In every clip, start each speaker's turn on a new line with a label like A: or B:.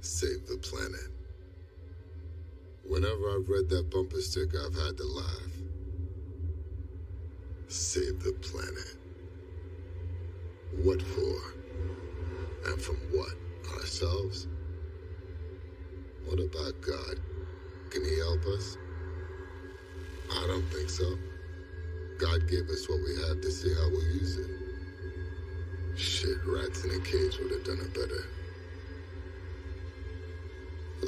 A: save the planet. Whenever I've read that bumper sticker, I've had to laugh. Save the planet. What for? And from what? Ourselves? What about God? Can he help us? I don't think so. God gave us what we have to see how we use it. Shit, rats in a cage would have done it better.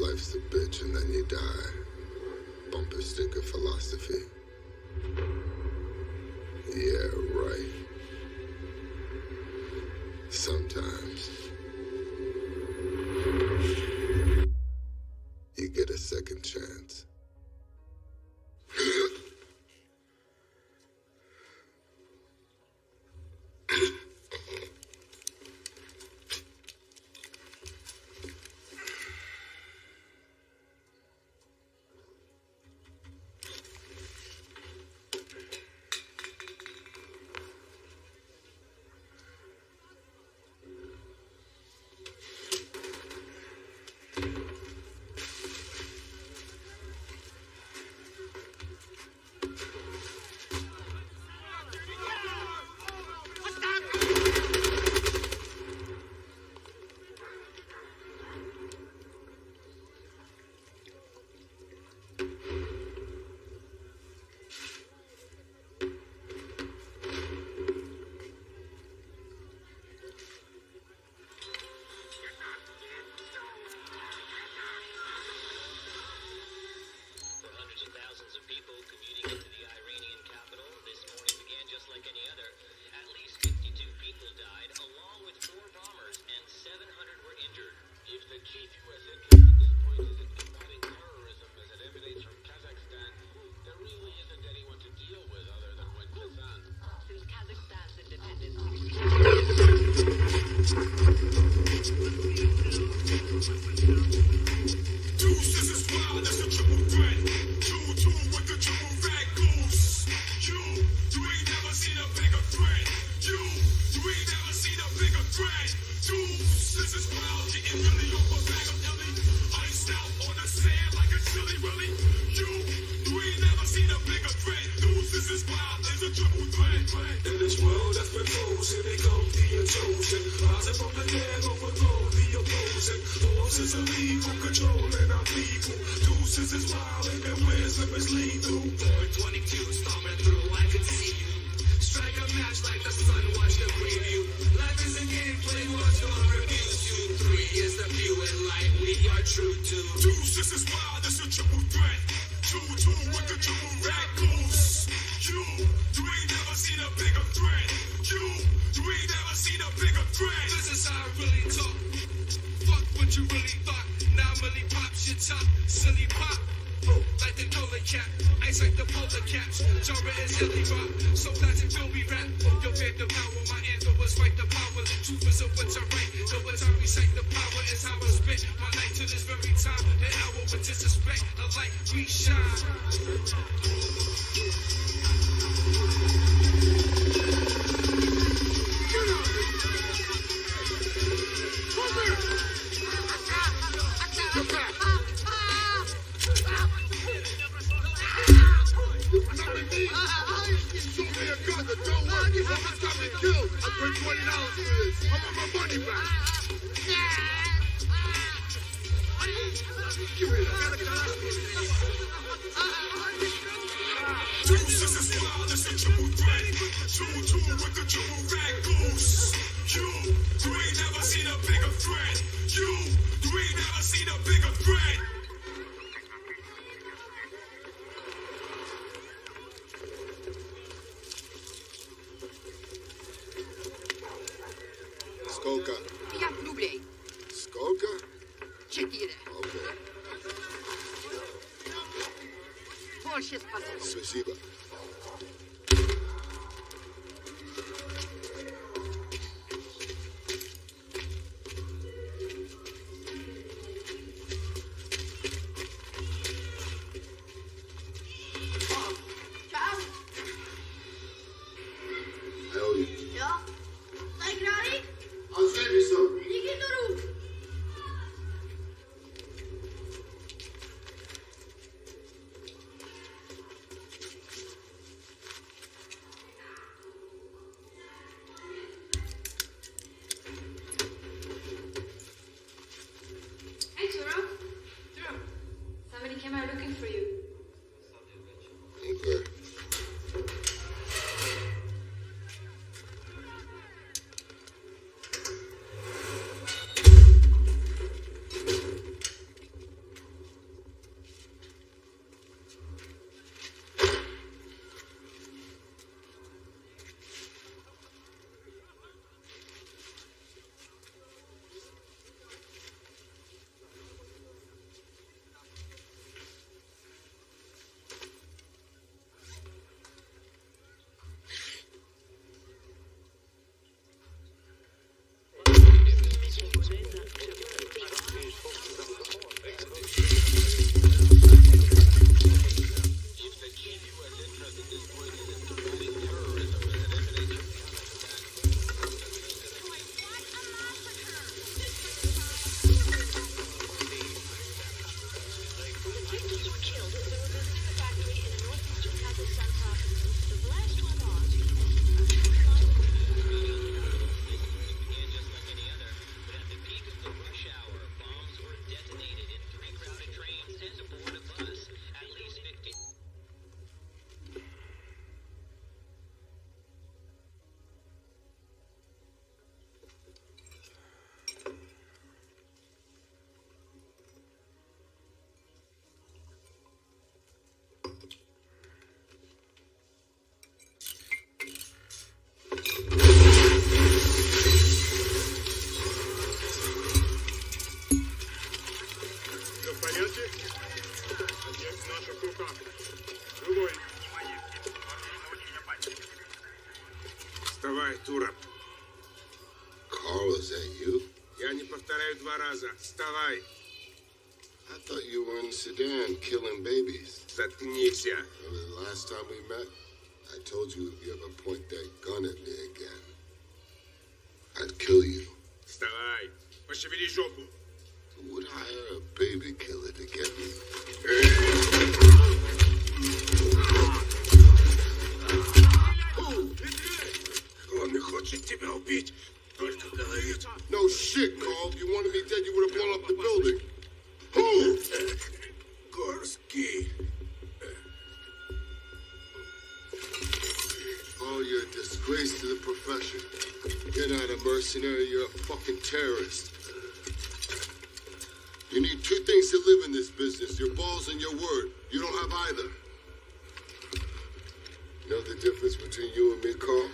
A: Life's a bitch and then you die. Bumper sticker philosophy. Yeah, right. Thank you.
B: Вставай, Турок.
C: Carl, is that you?
B: Я не повторяю два раза. Вставай.
C: I thought you were in Sudan killing babies.
B: Заткнися.
C: Remember the last time we met? I told you if you ever point that gun at me your balls and your word. You don't have either. You know the difference between you and me, Carl?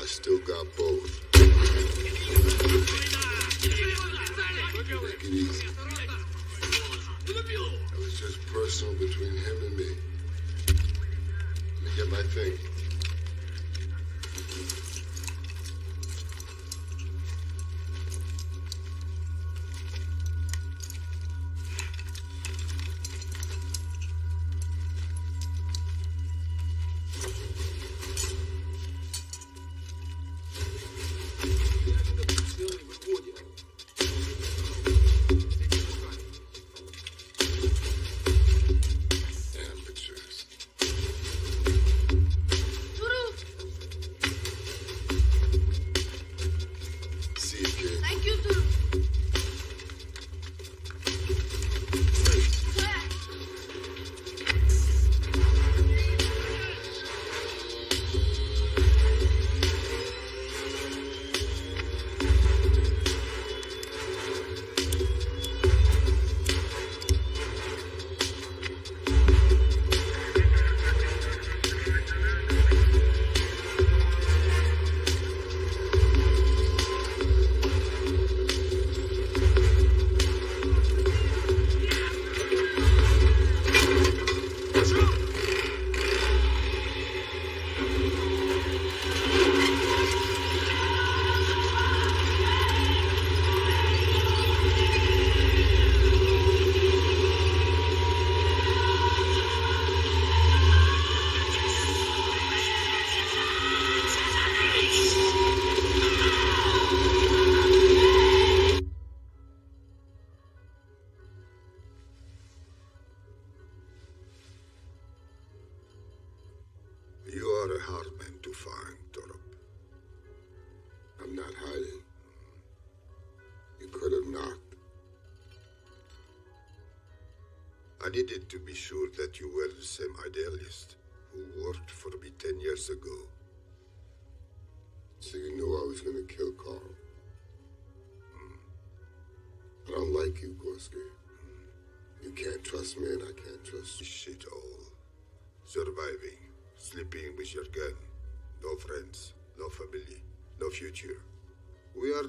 C: I still got both. Take it easy. That was just personal between him and me. Let me get my thing.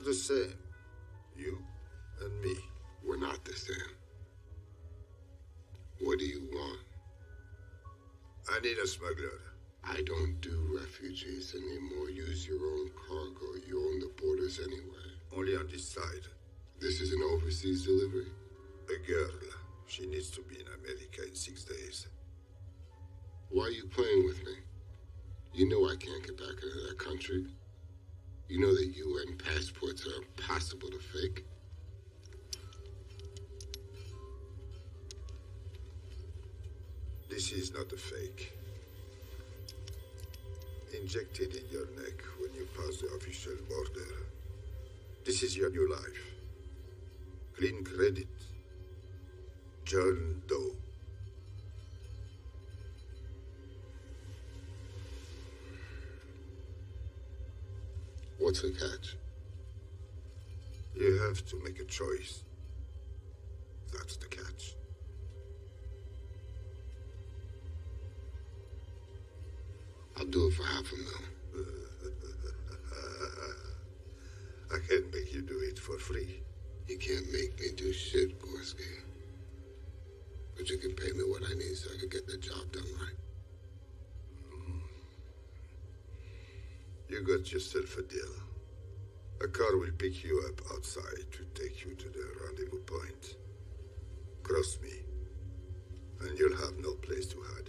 C: The same. You and me. We're not the same. What do you want? I need a smuggler. I don't do refugees anymore. Use your own cargo. You own the borders anyway. Only on this side. This is an overseas delivery? A girl. She needs to be in America in six days. Why are you playing with me? You know I can't get back into that country. You know that UN passports are impossible to fake. This is not a fake. Injected in your neck when you pass the official border. This is your new life. Clean credit. John Doe. What's the catch? You have to make a choice. That's the catch. I'll do it for half a mil. Got yourself a deal. A car will pick you up outside to take you to the rendezvous point. Cross me, and you'll have no place to hide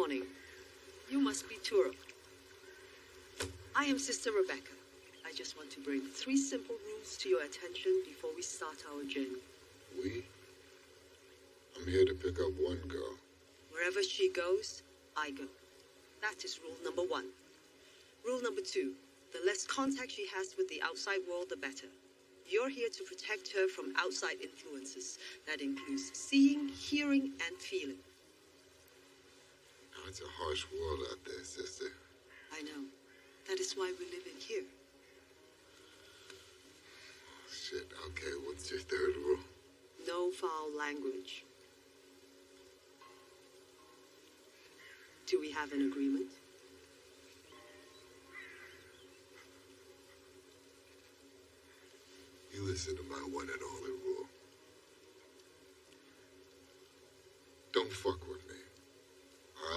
D: morning. You must be Toorop. I am Sister Rebecca. I just want to bring three simple rules to your attention before we start our journey.
C: We? I'm here to pick up one girl.
D: Wherever she goes, I go. That is rule number one. Rule number two the less contact she has with the outside world, the better. You're here to protect her from outside influences. That includes seeing, hearing, and feeling.
C: It's a harsh world out there, sister.
D: I know. That is why we live in here.
C: Oh, shit, okay, what's your third rule?
D: No foul language. Do we have an agreement?
C: You listen to my one and only rule. Don't fuck with me,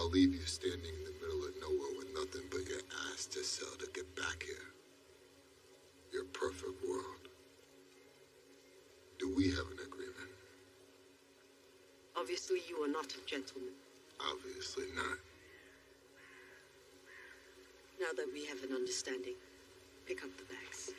C: I'll leave you standing in the middle of nowhere with nothing but your ass to sell to get back here. Your perfect world. Do we have an agreement?
D: Obviously, you are not a gentleman.
C: Obviously not.
D: Now that we have an understanding, pick up the bags.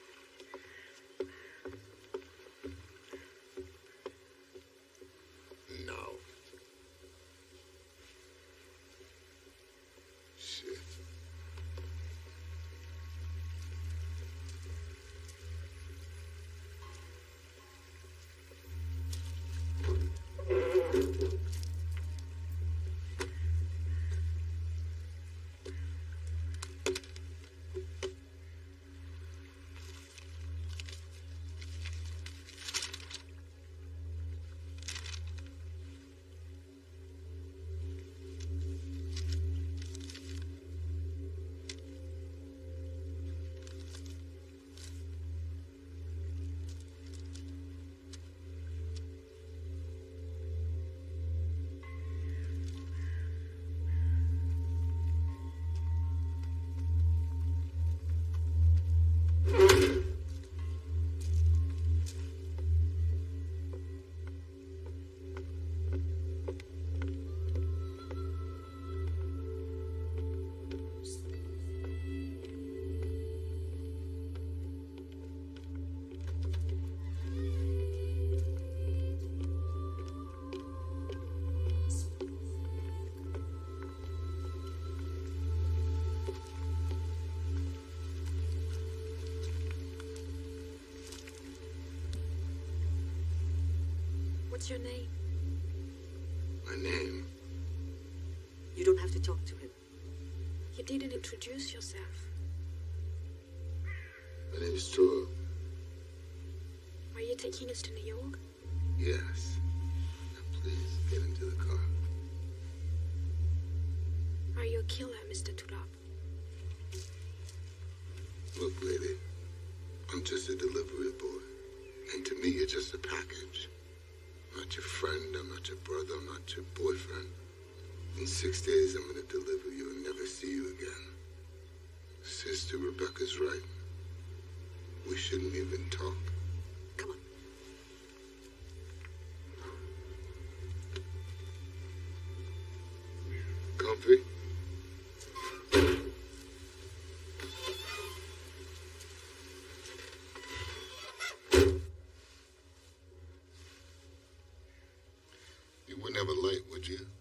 E: What's your name?
C: My name?
D: You don't have to talk to him.
E: You didn't introduce yourself.
C: My name is Troy.
E: Are you taking us to New York?
C: Yes. Now please get into the car.
E: Are you a killer, Mr. Toorop?
C: Look, lady, I'm just a delivery boy. And to me, you're just a package. I'm not your friend, I'm not your brother, I'm not your boyfriend. In six days, I'm gonna deliver you and never see you again. Sister Rebecca's right. We shouldn't even talk. Would never light, would you?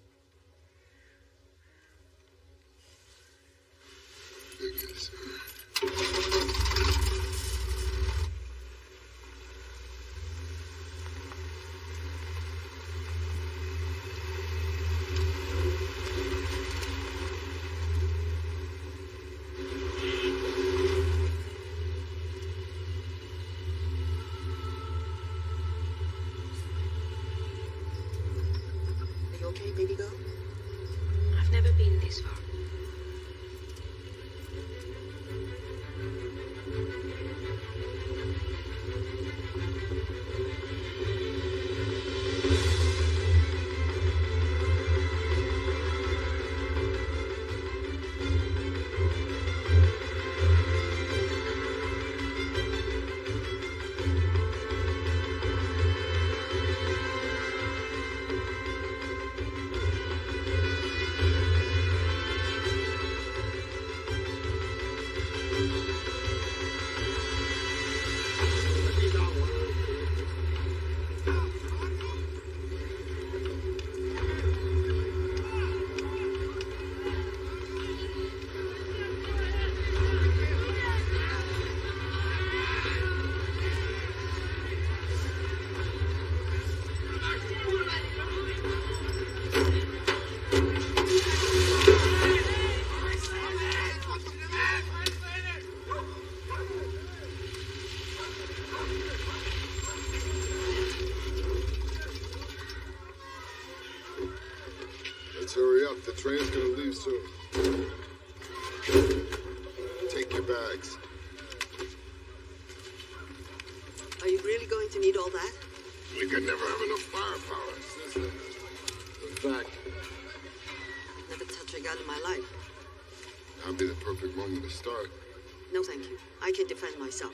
D: myself.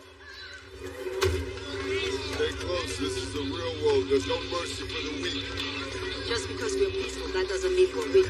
C: Stay close. This is the real world. There's no mercy for the weak.
D: Just because we're peaceful, that doesn't mean we're weak.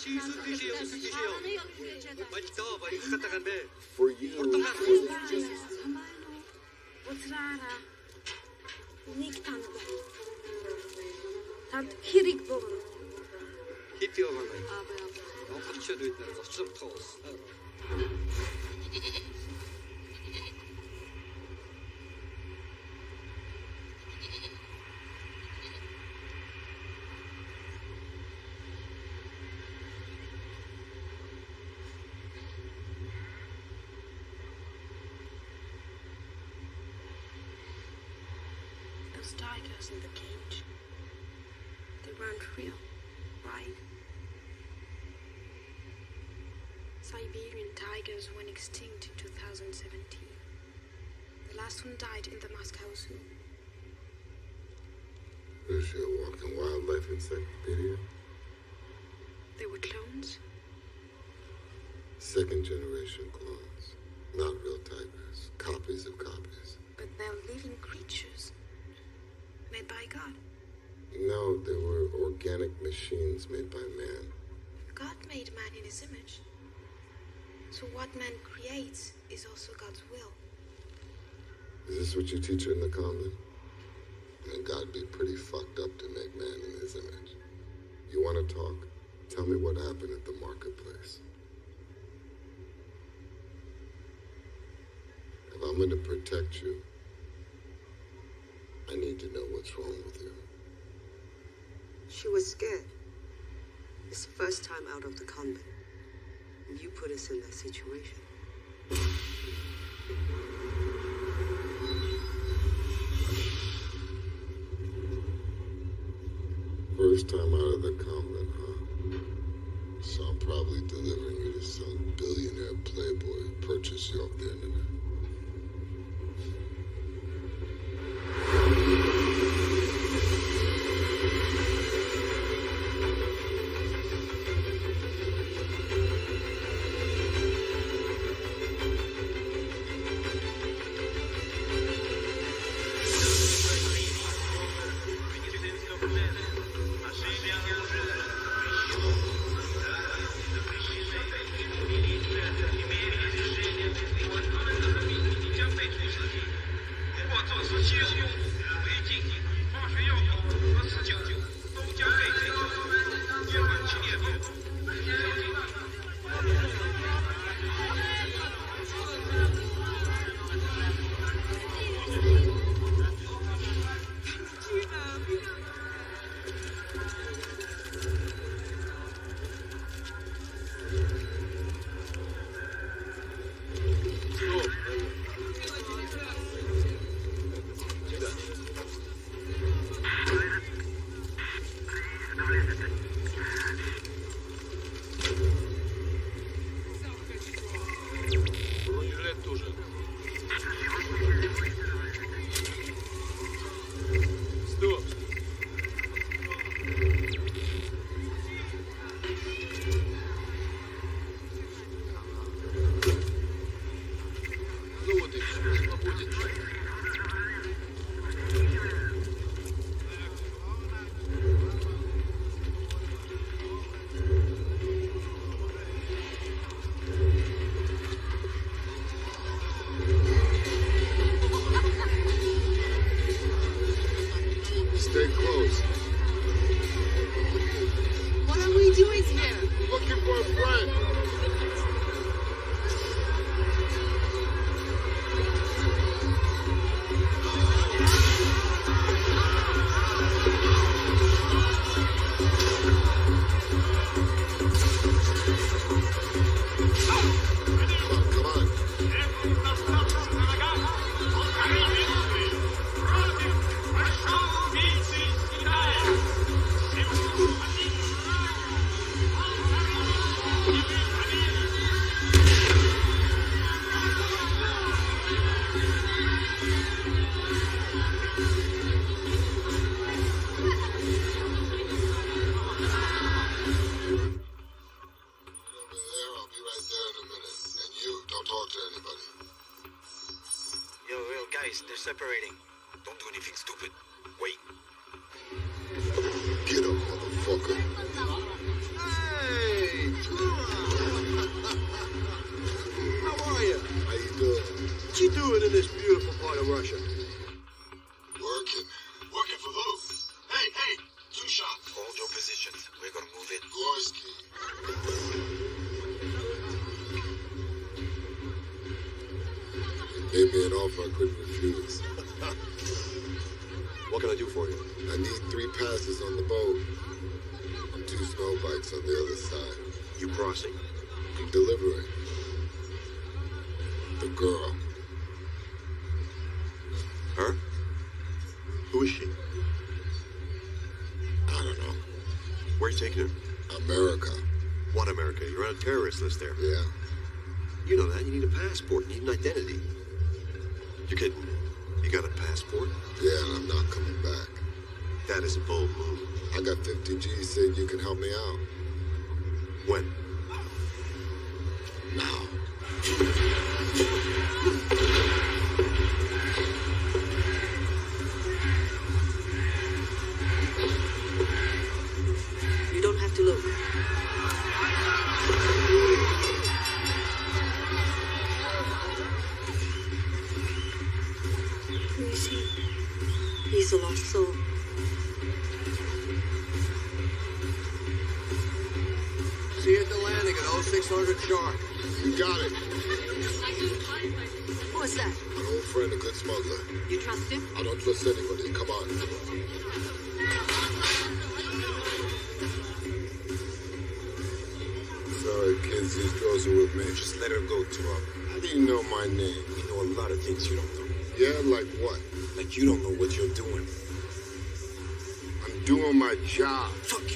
F: Шийсүү тийш яа тийш яа. Баялтаа баях хатагаа бэ.
E: Tigers went extinct in 2017. The last one died in the Moscow Zoo.
C: is she a walking wildlife encyclopedia?
E: They were clones.
C: Second generation clones. Not real tigers. Copies of copies.
E: But they're living creatures. Made by God.
C: No, they were organic machines made by man.
E: God made man in his image. So what man creates is also God's will.
C: Is this what you teach her in the convent? And God'd be pretty fucked up to make man in his image. You want to talk? Tell me what happened at the marketplace. If I'm going to protect you, I need to know what's wrong with you.
D: She was scared. It's the first time out of the convent. You put us in that situation.
C: First time out of the convent, huh? So I'm probably delivering you to some billionaire playboy who purchased you off the internet. Made me an offer I couldn't refuse.
B: What can I do for you?
C: I need three passes on the boat. And two snow bikes on the other side.
B: You crossing?
C: I'm delivering. The girl.
B: Her? Who is she?
C: I don't know.
B: Where are you taking her?
C: America.
B: What America? You're on a terrorist list there.
C: Yeah.
B: You know that. You need a passport. You need an identity. Kidding me. You got a passport?
C: Yeah, and I'm not coming back.
B: That is a bold move.
C: I got 50 G's said you can help me out.
B: When?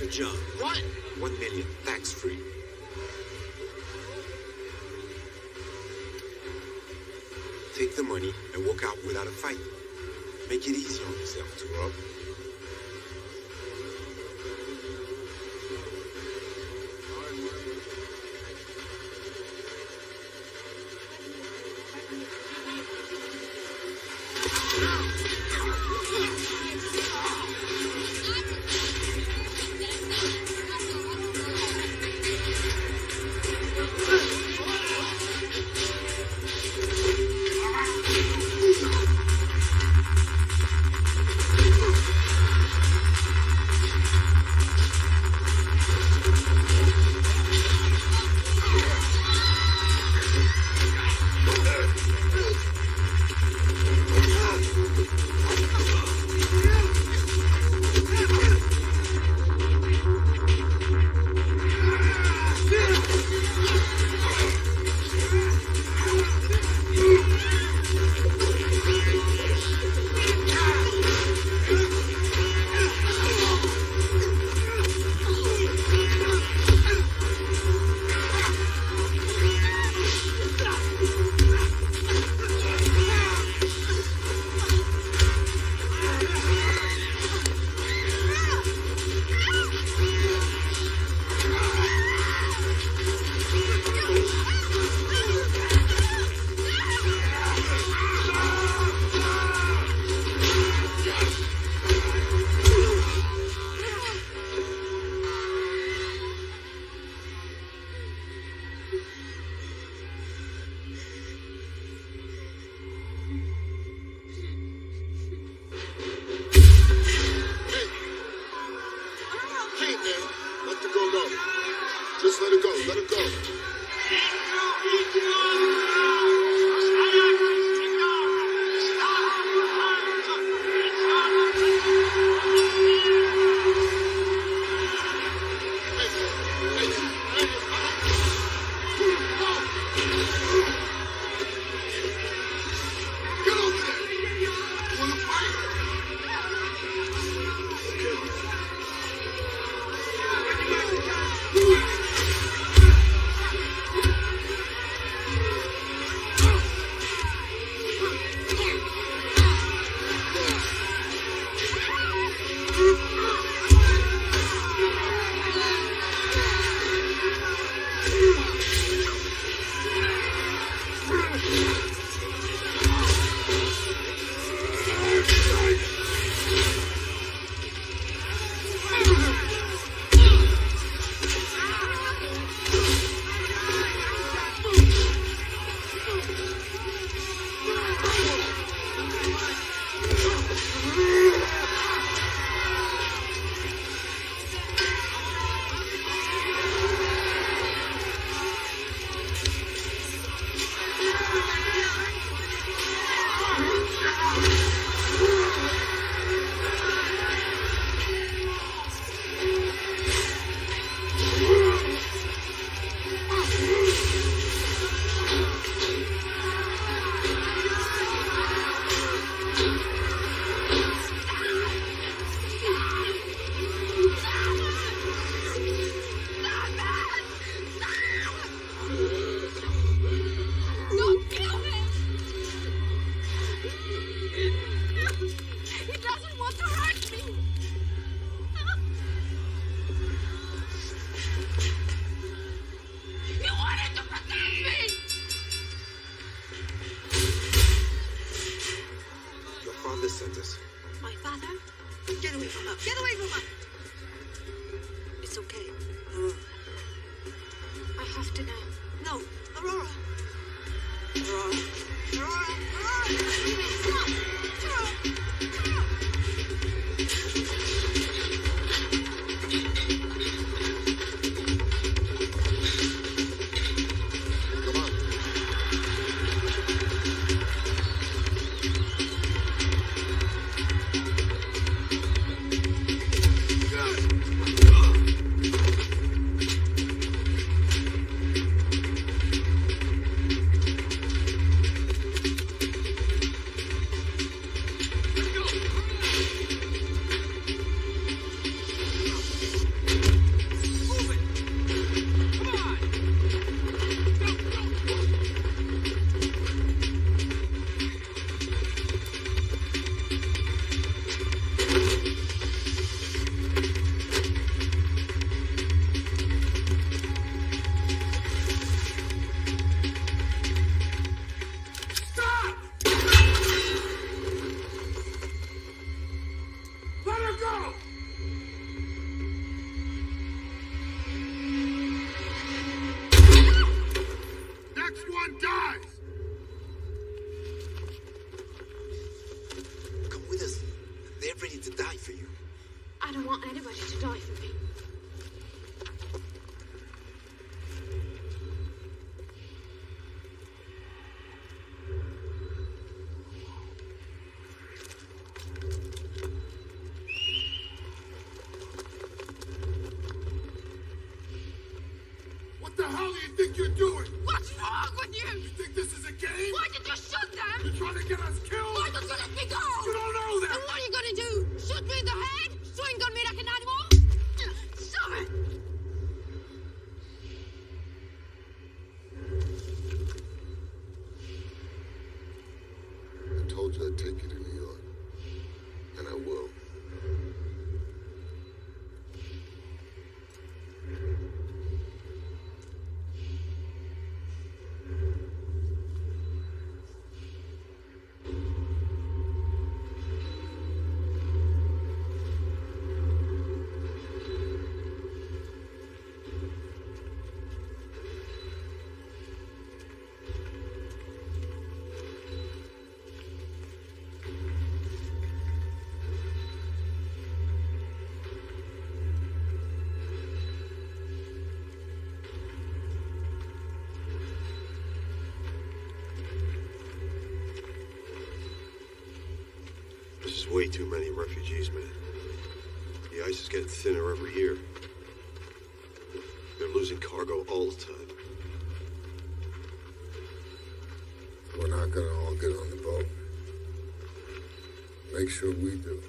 C: Job.
G: Fuck job.
C: What?
G: One million, tax free. Take the money and walk out without a fight. Make it easy on yourself,
E: Toorop. way too many refugees, man. The ice is getting thinner every year. They're losing cargo all the time.
B: We're not gonna all get on the boat. Make sure we do.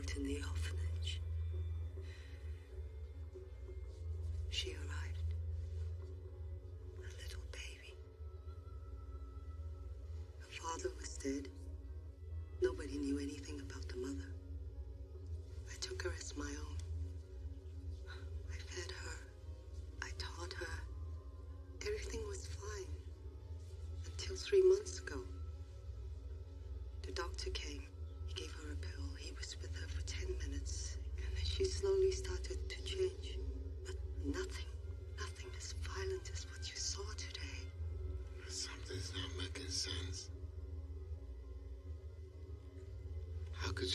D: In the orphanage. She arrived. A little baby. Her father was dead. Nobody knew anything about the mother. I took her as my own. I fed her. I taught her. Everything was fine. Until three months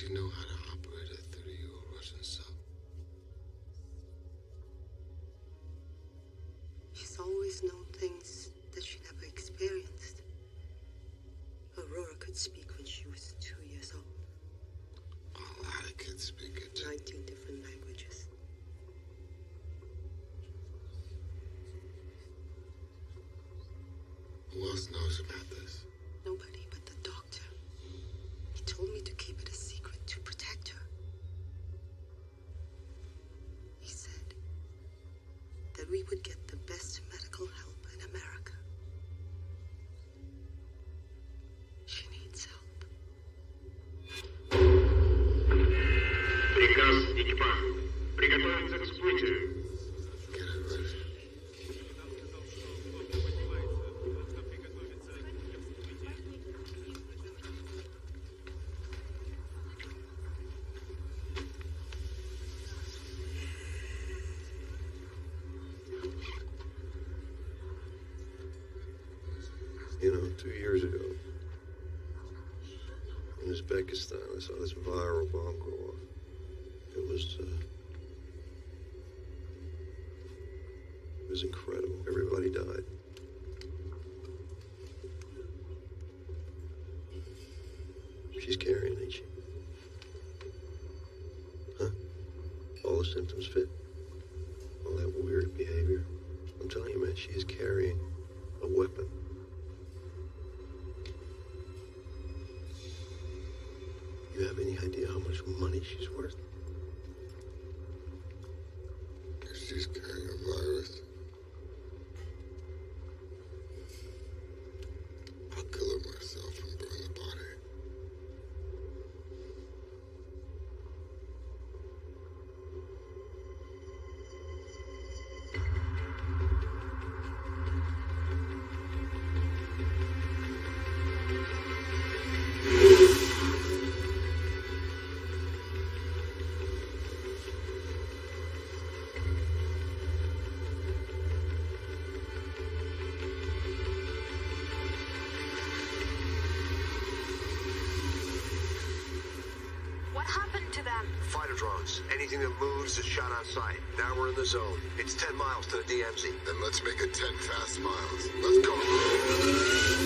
D: You
C: know how to
D: that we would get the best medical help in America. She needs help.
H: Приказ экипажу.
B: Was incredible. Everybody died. She's carrying, ain't she? Huh? All the symptoms fit? All that weird behavior? I'm telling you, man, she is carrying a weapon. You have any idea how much money she's worth? Anything that moves is shot on sight. Now we're in the zone. It's 10 miles to the DMZ.
C: Then let's make it 10 fast miles. Let's go.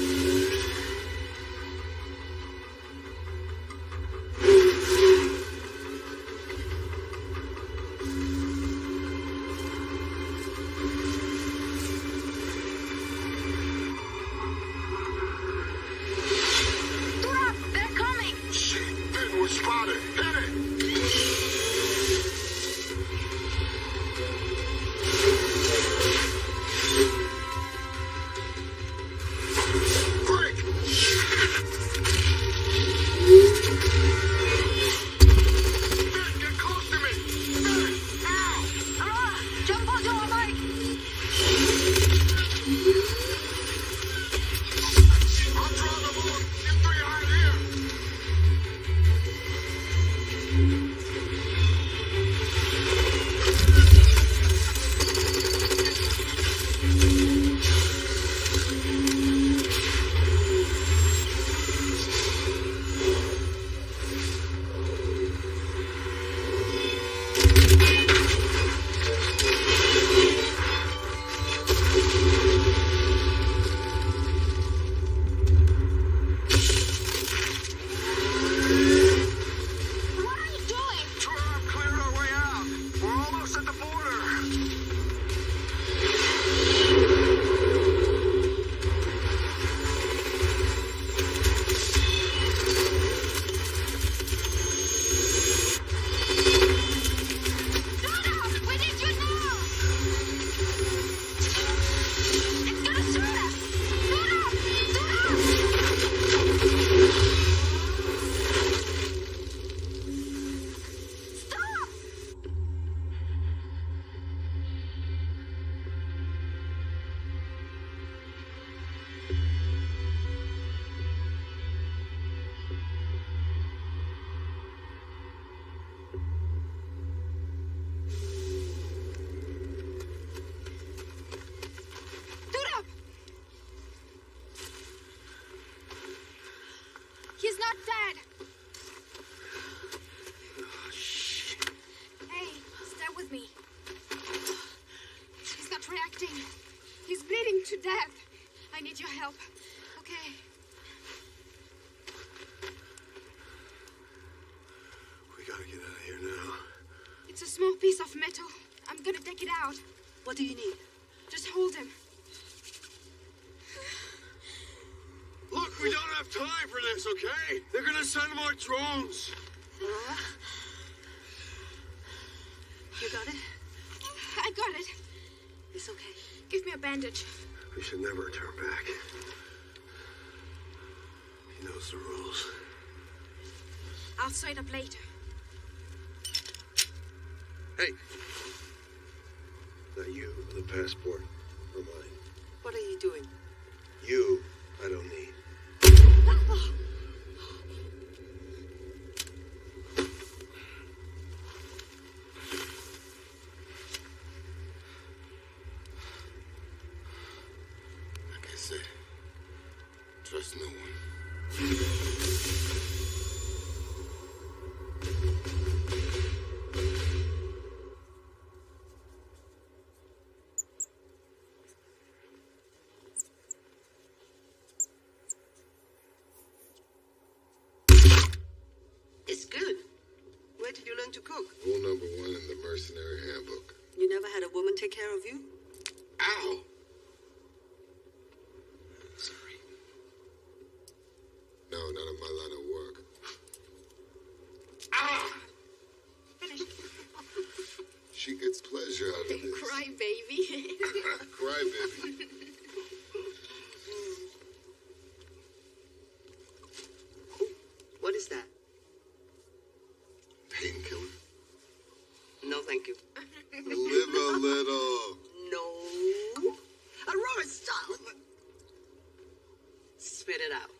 B: Out.
D: What do you need?
E: Just hold him.
G: Look, we don't have time for this, okay? They're gonna send more drones.
D: You got it?
E: I got it.
D: It's okay.
E: Give me a bandage.
B: We should never turn back. He knows the rules.
E: I'll sign up later.
B: Hey. The passport. Or mine.
D: What are you doing?
B: You,
D: you learn to cook?
C: Rule number one in the mercenary handbook.
D: You never had a woman take care of you?
C: Ow!
G: Sorry.
C: No, not in my line of work.
E: Ah! Finish.
C: She gets pleasure out of this.
E: Cry, baby.
C: Cry, baby.
D: What is that?
C: Painkiller.
D: No, thank you.
C: Live a little.
D: No. Aurora, stop. Spit it out.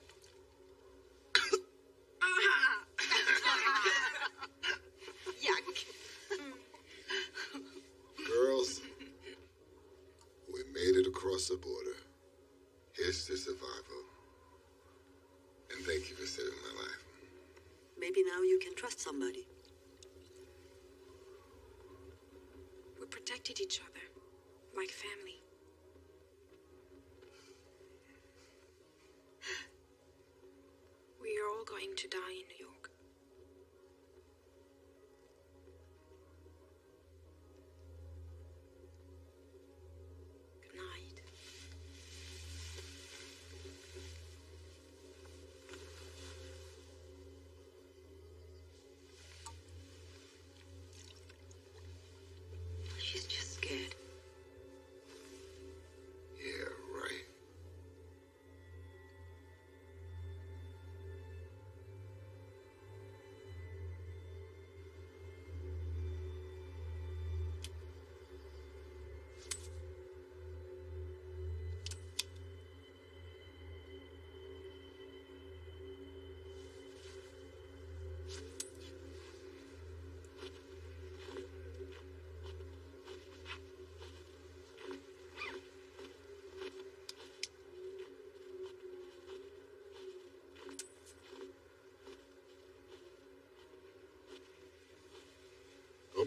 D: Yuck.
C: Girls, we made it across the border. Here's to survival. And thank you for saving my life.
D: Maybe now you can trust somebody.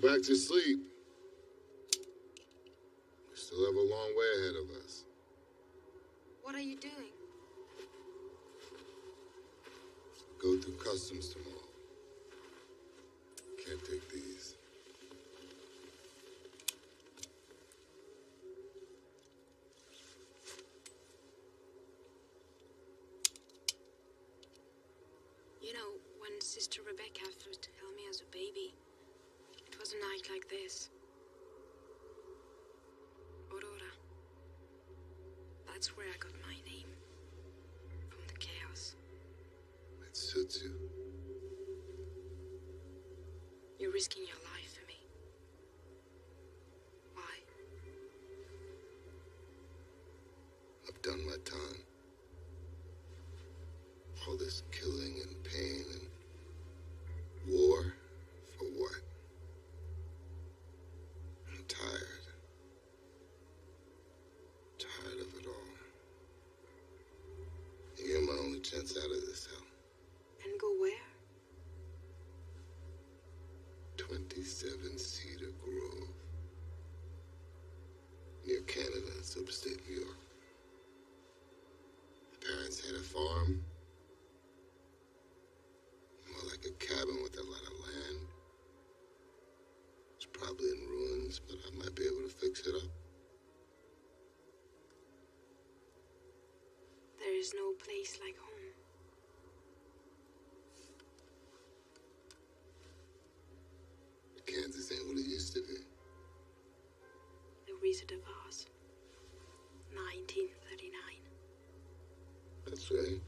C: Back to sleep. We still have a long way ahead of us.
E: What are you doing?
C: Go through customs tomorrow. Can't take these.
E: You know, when Sister Rebecca first held me as a baby, a night like this. Aurora. That's where I got my name. From the chaos.
C: It suits you.
E: You're risking your life for me. Why?
C: I've done my time. All this killing Upstate New York. My parents had a farm, more like a cabin with a lot of land. It's
E: probably in ruins,
C: but I might be able to fix it up.
E: There is no place like home.
C: Kansas ain't what it used to be.
E: The Wizard of Oz. 1939.
C: That's right.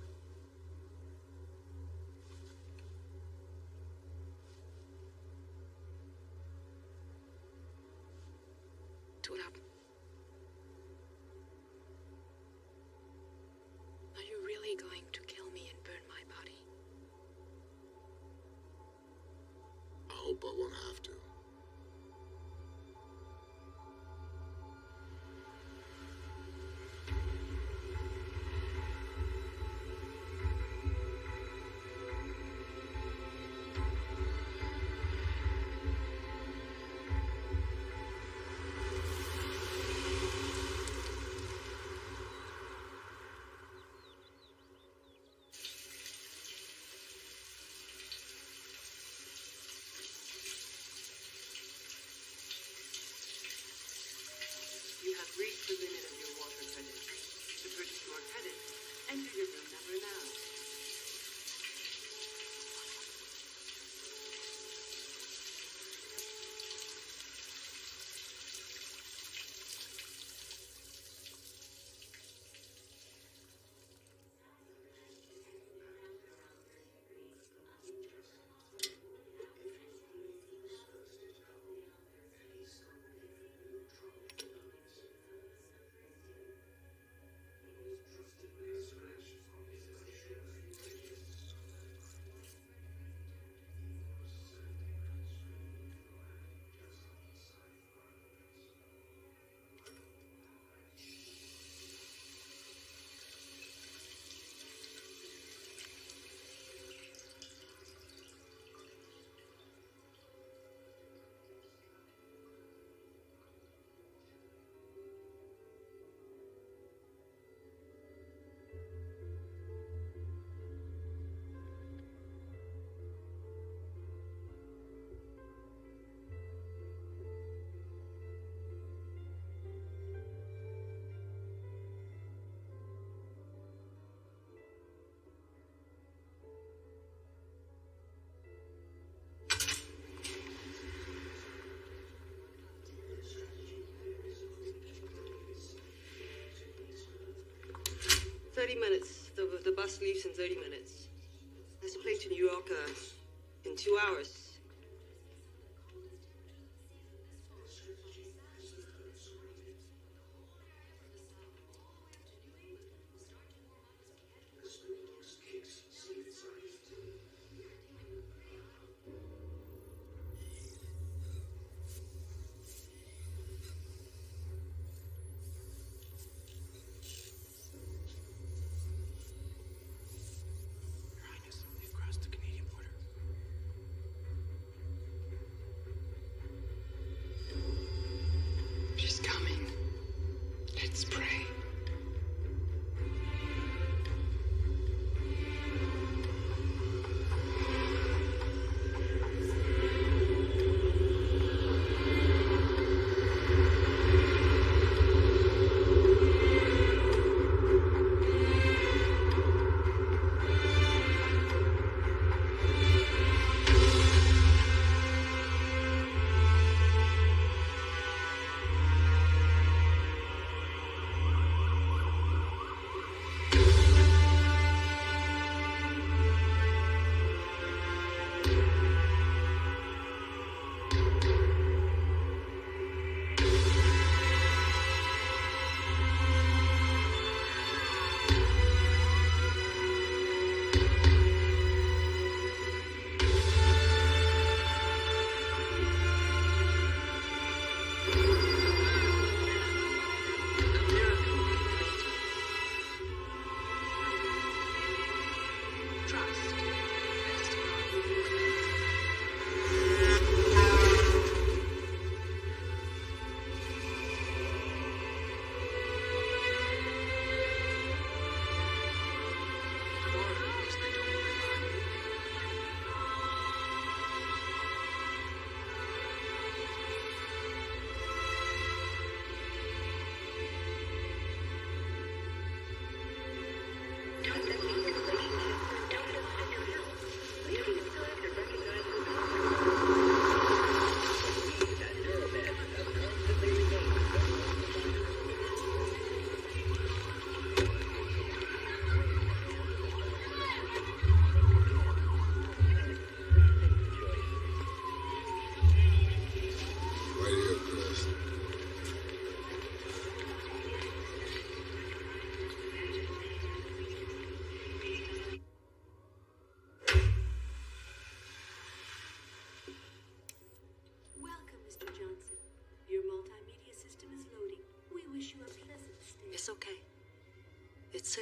D: 30 minutes. The, the bus leaves in 30 minutes. There's a plane to New York uh, in two hours.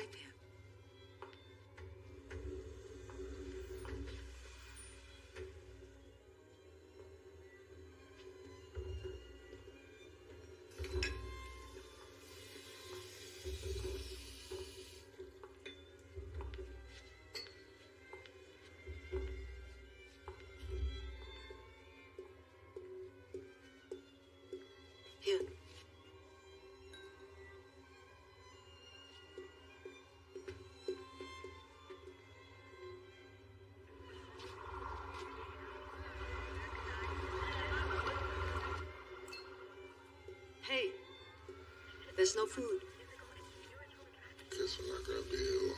D: Here. Here. Hey, there's no food.
C: Guess we're not gonna be here long.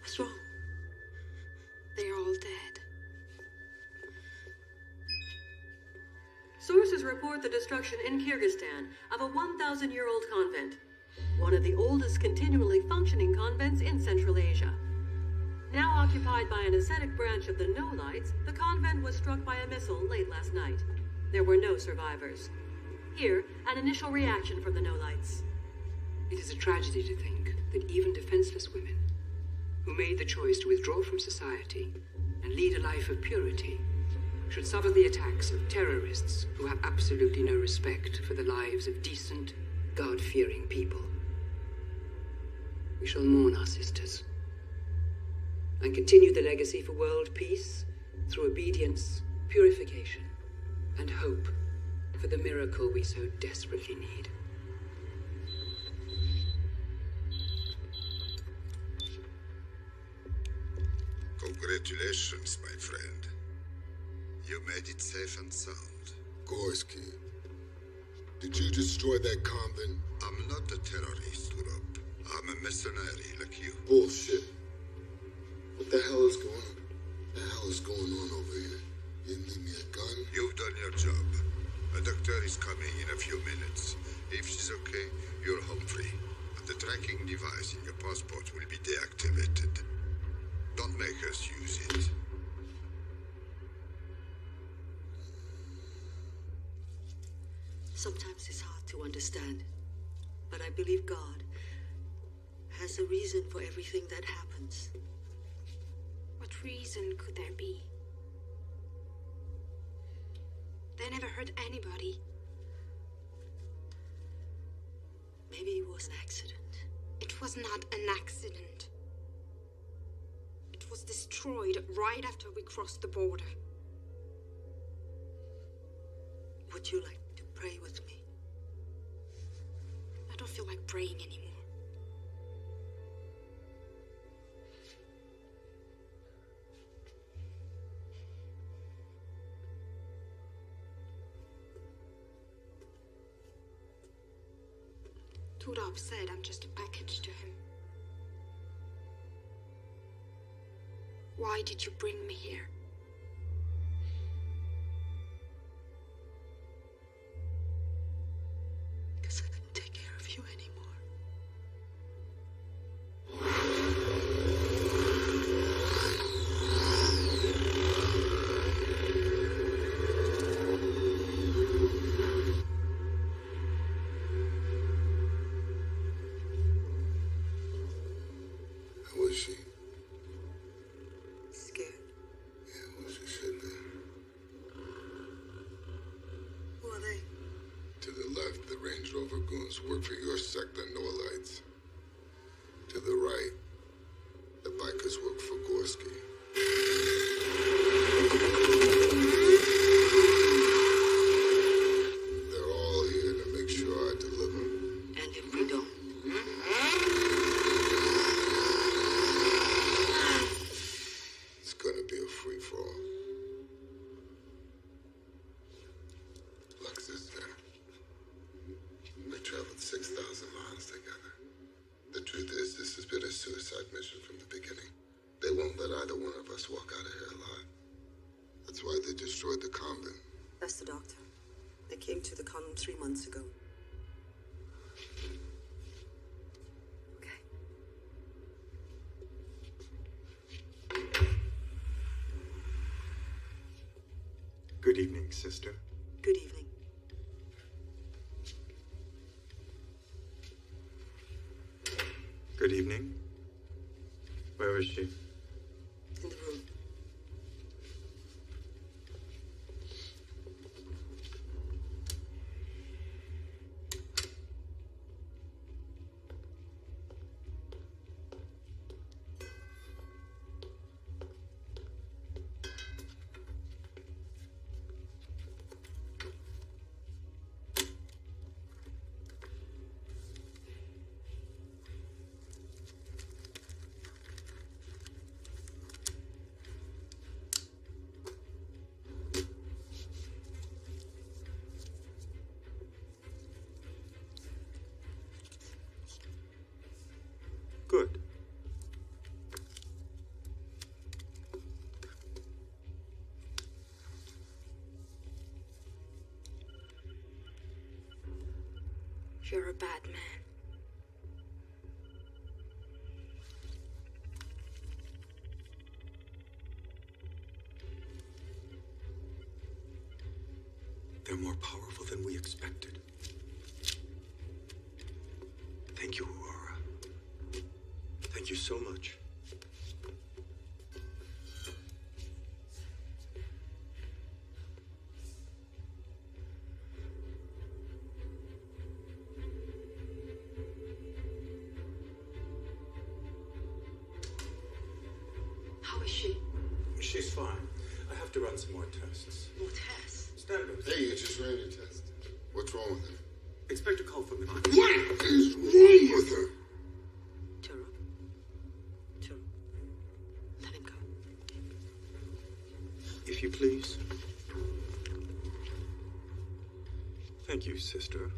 D: What's wrong?
E: They're all dead.
I: Sources report the destruction in Kyrgyzstan of a 1,000 year old convent, one of the oldest continually functioning convents in Central Asia. Now occupied by an ascetic branch of the Noelites, the convent was struck by a missile late last night. There were no survivors. Here, an initial reaction from the Noelites.
J: It is a tragedy to think that even defenseless women, who made the choice to withdraw from society and lead a life of purity, should suffer the attacks of terrorists who have absolutely no respect for the lives of decent, God fearing people. We shall mourn our sisters and continue the legacy for world peace through obedience, purification, and hope for the miracle we so desperately need.
C: Congratulations, my friend. You made it safe and sound. Gorsky, did you destroy that convent? I'm not a terrorist, Toorop. I'm a mercenary like you. Bullshit. What the hell is going on? The hell is going on over here? You didn't leave me a gun?
K: You've done your job. A doctor is coming in a few minutes. If she's okay, you're home free. And the tracking device in your passport will be deactivated. Don't make us use it.
D: Sometimes it's hard to understand, but I believe God has a reason for everything that happens.
E: What reason could there be? They never hurt anybody.
D: Maybe it was an accident.
E: It was not an accident. It was destroyed right after we crossed the border.
D: Would you like to pray with me?
E: I don't feel like praying anymore. Toorop said I'm just a package to him. Why did you bring me here?
C: Good evening, sister.
D: Good evening.
C: Good evening. Where is she?
G: You're a bad man.
C: She's fine. I have to run some more tests.
D: More tests?
C: Standards.
E: Hey, you just ran a test. What's wrong with her?
C: Expect a call from the doctor.
E: What is wrong with her?
D: Toorop. Toorop. Let him go.
C: If you please. Thank you, sister.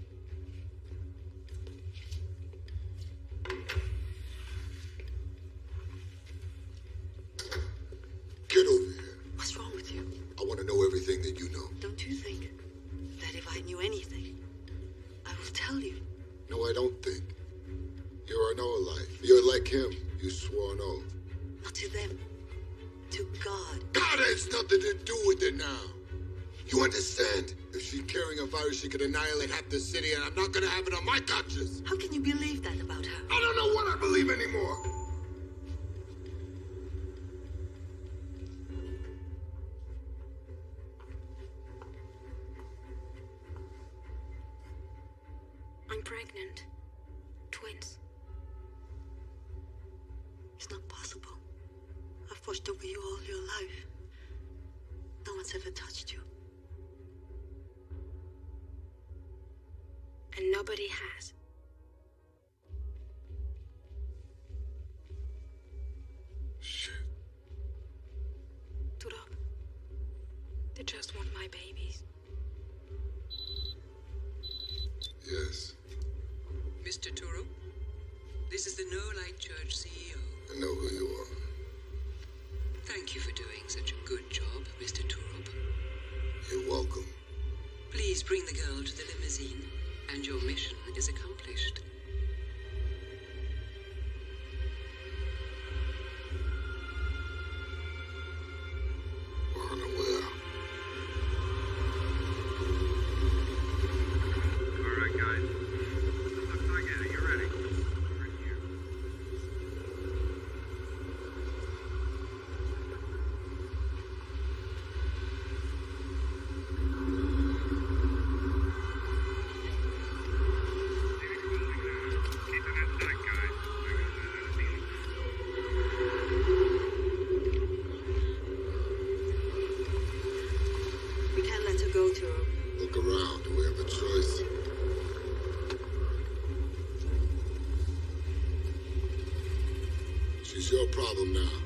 E: problem now.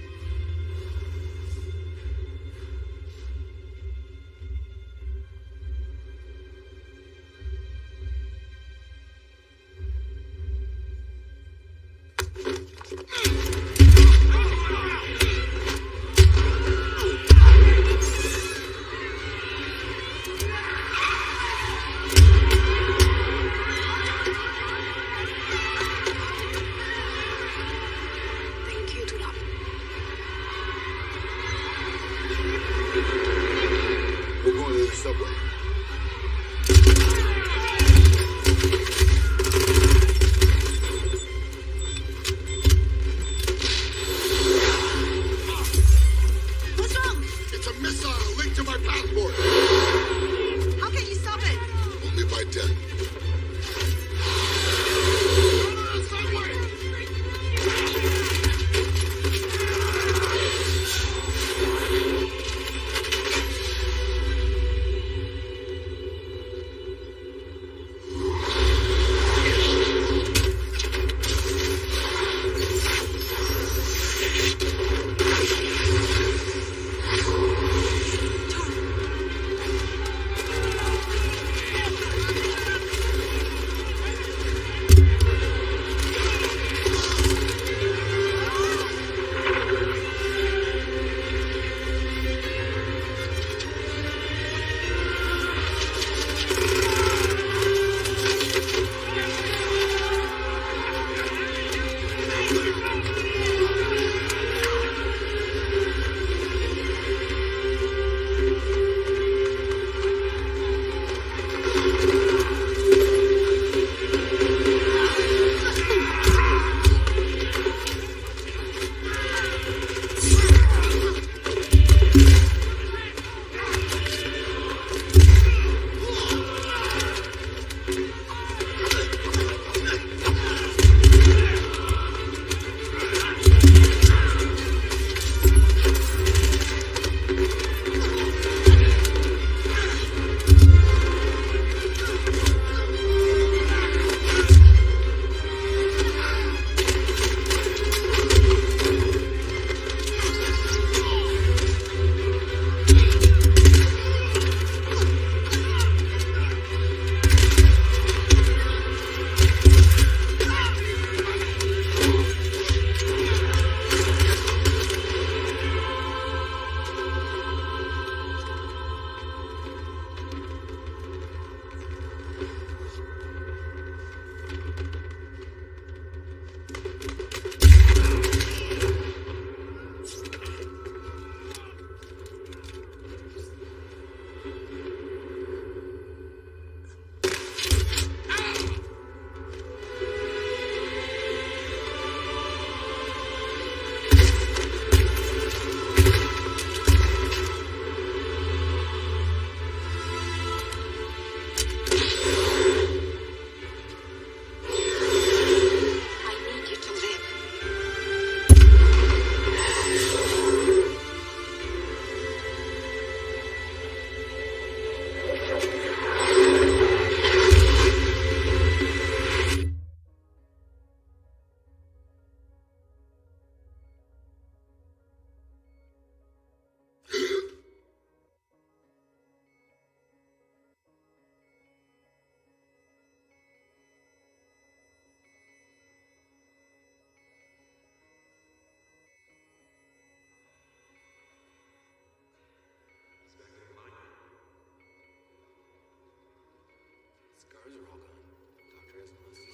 G: Scars are all gone.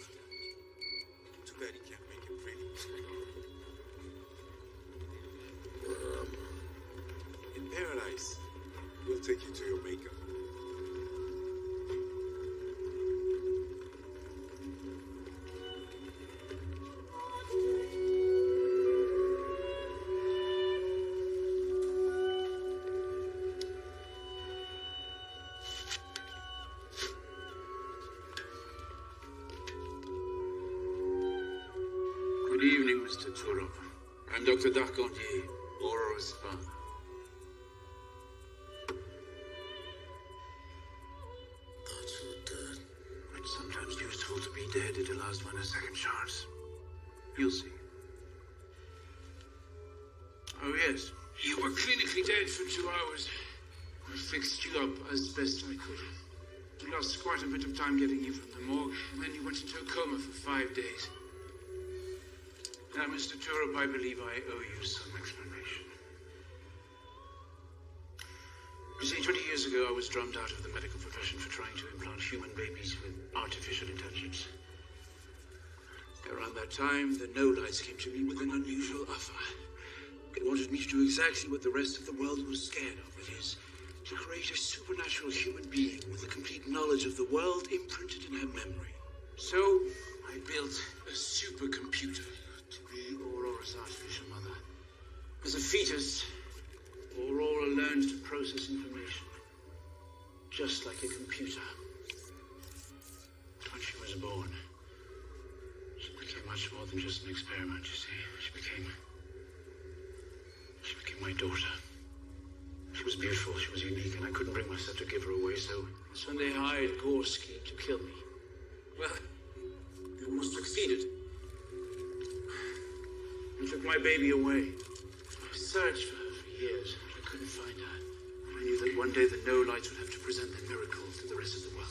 G: Step. Too bad he can't make it pretty. In paradise, we'll take you to your maker.
L: Toorop. I'm Dr. Darquandier, Aurora's father.
C: Thought you were dead.
L: It's sometimes useful to be dead. It allows one a second chance. You'll see. Oh, yes. You were clinically dead for two hours. I fixed you up as best I could. We lost quite a bit of time getting you from the morgue, and then you went into a coma for five days. Now, Mr. Toorop, I believe I owe you some explanation. You see, 20 years ago, I was drummed out of the medical profession for trying to implant human babies with artificial intelligence. Around that time, the Noelites came to me with an unusual offer. They wanted me to do exactly what the rest of the world was scared of, that is, to create a supernatural human being with a complete knowledge of the world imprinted in her memory. So, I built a supercomputer Aurora's artificial mother. As a fetus, Aurora learned to process information, just like a computer. When she was born, she became much more than just an experiment, you see. She became. She became my daughter. She was beautiful, she was unique, and I couldn't bring myself to give her away, so. When they hired Gorsky to kill me, well, they almost succeeded. Took my baby away. I searched for her for years, but I couldn't find her. I knew that one day the Noelites would have to present their miracle to the rest of the world.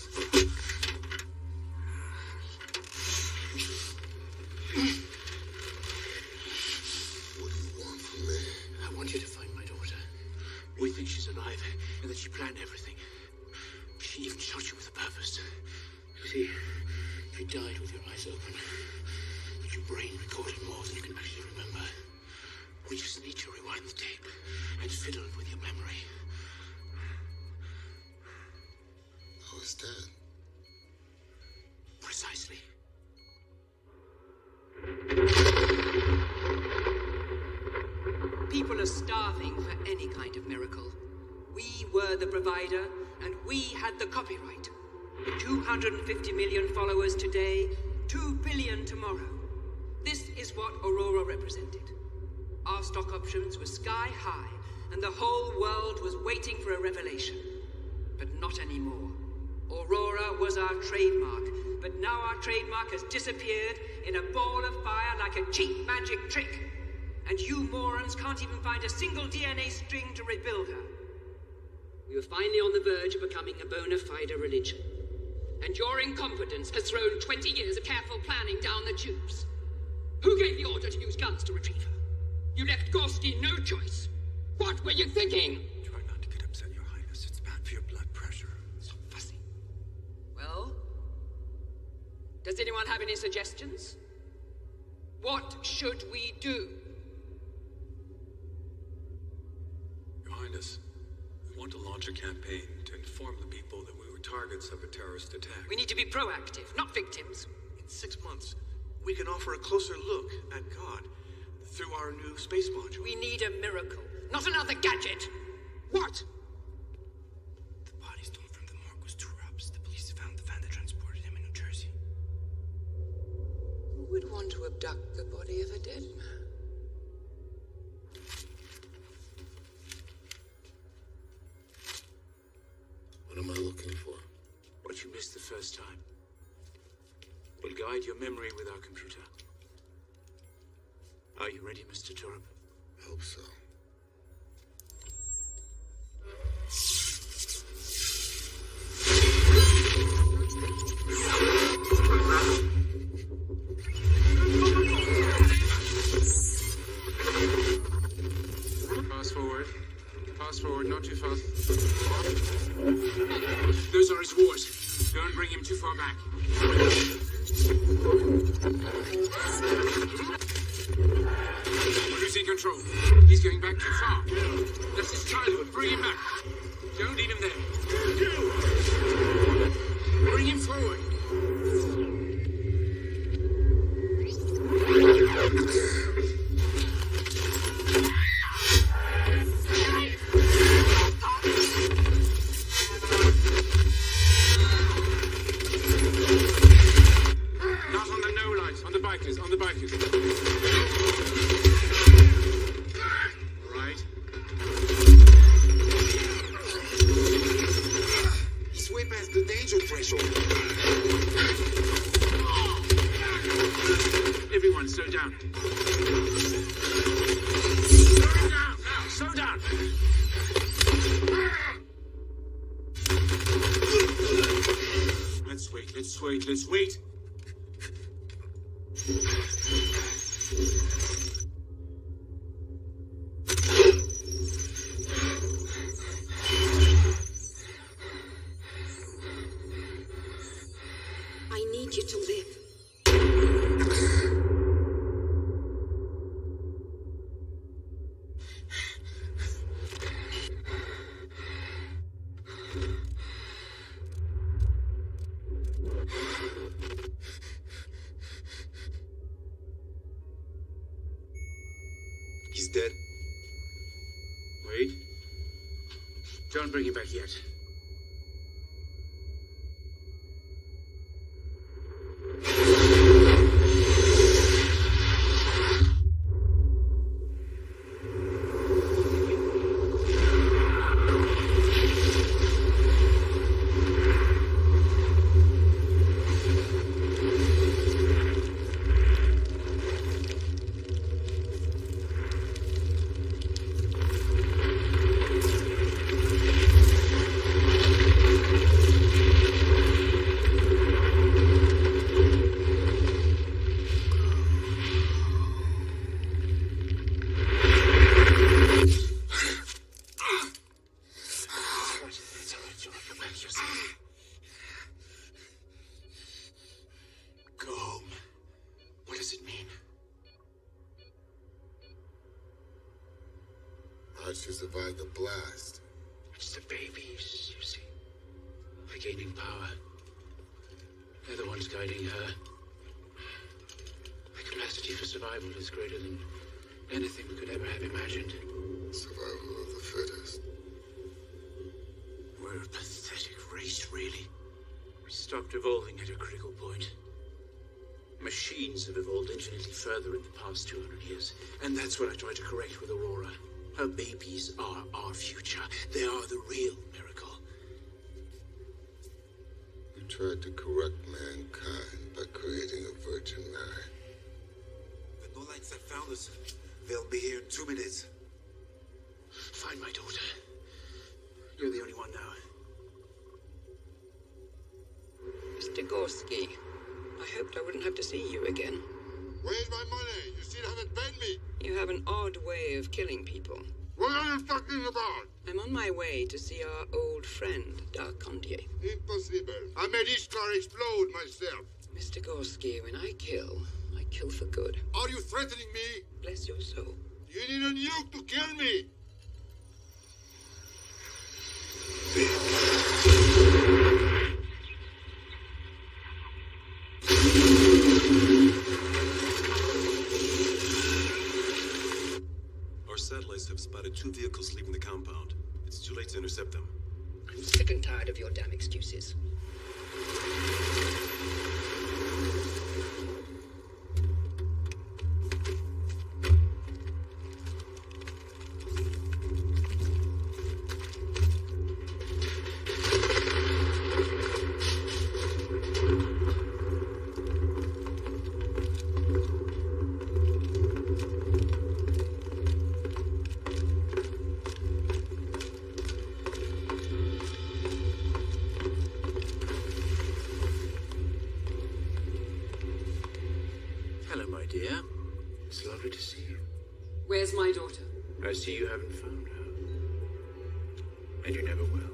C: What do you want from me?
L: I want you to find my daughter. We think she's alive and that she planned everything. She even shot you with a purpose. You see, you died with your eyes open, but your brain recorded We just need to rewind the tape and fiddle with your memory.
C: How is that?
L: Precisely.
J: People are starving for any kind of miracle. We were the provider, and we had the copyright. 250 million followers today, 2 billion tomorrow. This is what Aurora represented. Our stock options were sky high, and the whole world was waiting for a revelation. But not anymore. Aurora was our trademark, but now our trademark has disappeared in a ball of fire like a cheap magic trick. And you morons can't even find a single DNA string to rebuild her. We were finally on the verge of becoming a bona fide religion. And your incompetence has thrown 20 years of careful planning down the tubes. Who gave the order to use guns to retrieve her? You left Gorsky no choice. What were you thinking?
G: Try not to get upset, Your Highness. It's bad for your blood pressure.
J: So fussy. Well, does anyone have any suggestions? What should we do?
G: Your Highness, we want to launch a campaign to inform the people that we were targets of a terrorist attack.
J: We need to be proactive, not victims.
M: In six months, we can offer a closer look at God through our new space module.
J: We need a miracle, not another gadget. What?
M: The body stolen from the morgue was Toorop's. The police found the van that transported him in New Jersey.
N: Who would want to abduct the body of a dead man?
C: What am I looking for?
L: What you missed the first time. We'll guide your memory with our computer. Are you ready, Mr. Toorop?
C: Hope so.
L: Fast forward. Fast forward, not too fast. Those are his wars. Don't bring him too far back. Losing control. He's going back too far. That's his childhood. Bring him back. Don't leave him there. Bring him forward. Not on the no lights, on the bikers, on the bikers. Bring him back yet. Machines have evolved infinitely further in the past 200 years, and that's what I try to correct with Aurora. Her babies are our future. They are the real miracle.
H: You tried to correct mankind by creating a Virgin Mary.
O: The Noelites have found us. They'll be here in two minutes.
L: Find my daughter. You're the only one now.
J: Mr. Gorsky, I hoped I wouldn't have to see you again.
H: Where's my money? You still haven't paid me.
J: You have an odd way of killing people.
H: What are you talking about?
J: I'm on my way to see our old friend, Darquandier.
H: Impossible. I made his car explode myself.
J: Mr. Gorsky, when I kill, I kill for good.
H: Are you threatening me?
J: Bless your soul.
H: You need a nuke to kill me.
G: Satellites have spotted two vehicles leaving the compound. It's too late to intercept them.
J: I'm sick and tired of your damn excuses.
P: Where's my daughter?
L: I see you haven't found her. And you never will.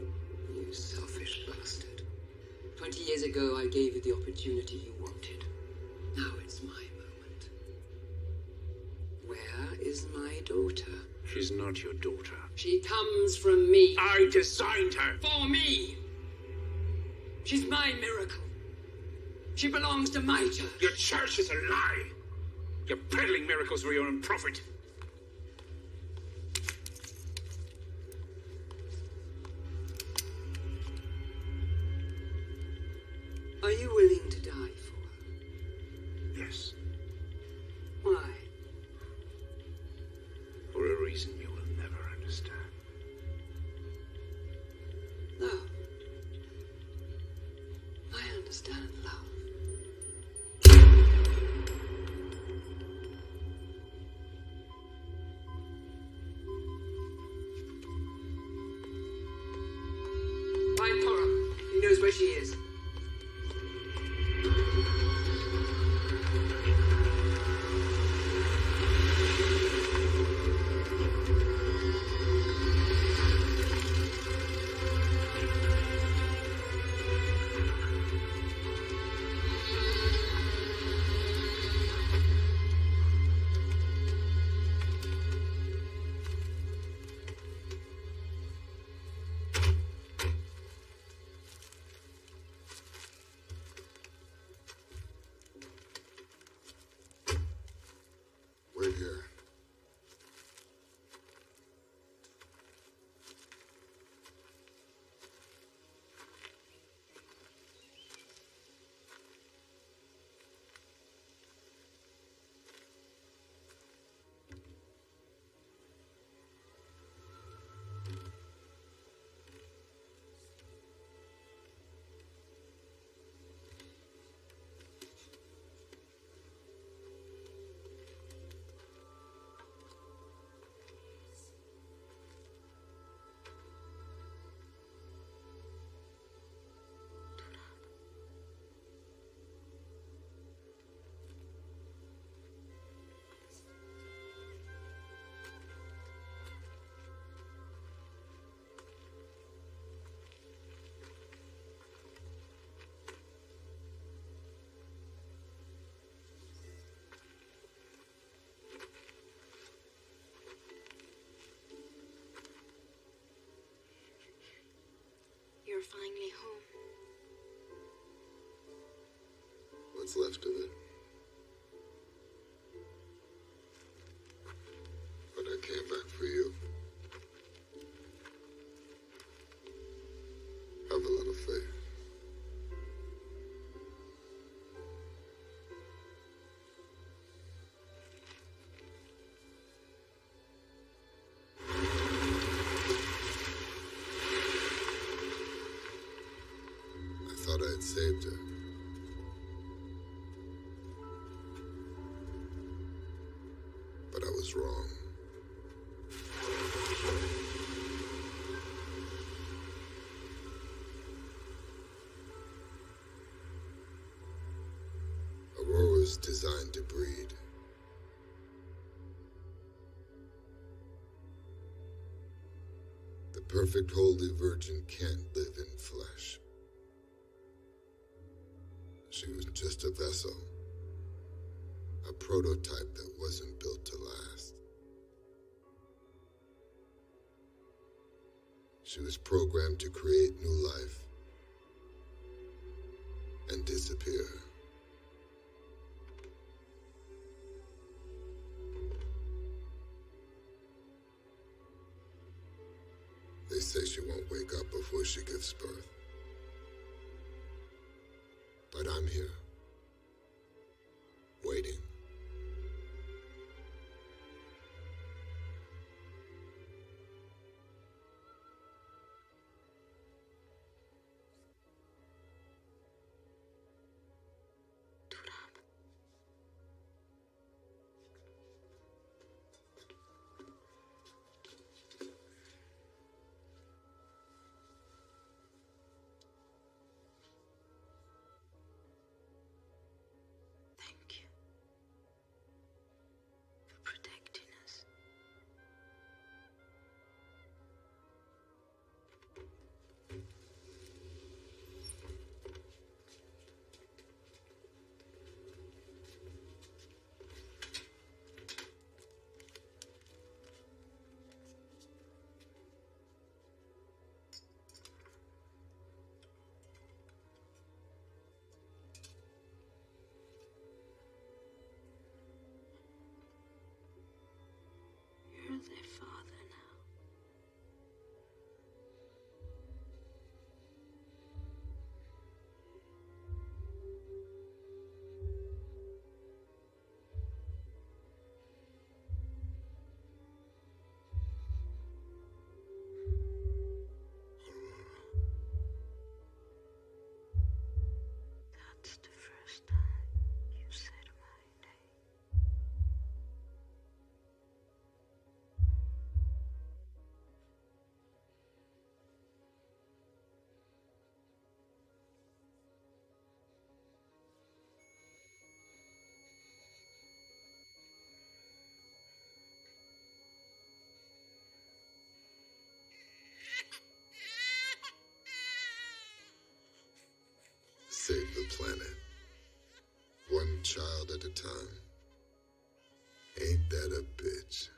J: You selfish bastard. Twenty years ago, I gave you the opportunity you wanted. Now it's my moment. Where is my daughter?
L: She's not your daughter.
J: She comes from me.
L: I designed her.
J: For me. She's my miracle. She belongs to my church.
L: Your church is a lie. You're peddling miracles for your own profit.
E: Finally home.
C: What's left of it? Had saved her. But I was wrong. Aurora was designed to breed. The perfect holy virgin can't live in flesh. Vessel, a prototype that wasn't built to last. She was programmed to create new life and disappear. They say she won't wake up before she gives birth. But I'm here, Save the planet. One child at a time. Ain't that a bitch?